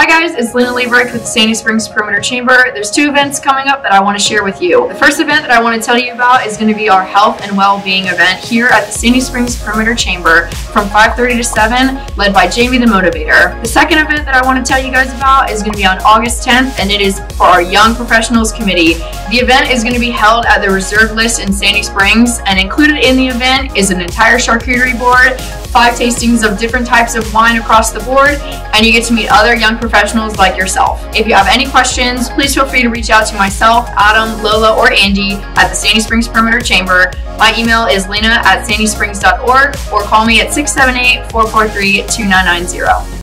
Hi guys, it's Lena Liebrecht with Sandy Springs Perimeter Chamber. There's two events coming up that I want to share with you. The first event that I want to tell you about is going to be our health and well-being event here at the Sandy Springs Perimeter Chamber from 5.30 to 7, led by Jamie the Motivator. The second event that I want to tell you guys about is going to be on August 10th, and it is for our Young Professionals Committee. The event is going to be held at the Reserve List in Sandy Springs, and included in the event is an entire charcuterie board, five tastings of different types of wine across the board, and you get to meet other young professionals like yourself. If you have any questions, please feel free to reach out to myself, Adam, Lola, or Andy at the Sandy Springs Perimeter Chamber. My email is lena at sandysprings.org or call me at 678 443 2990.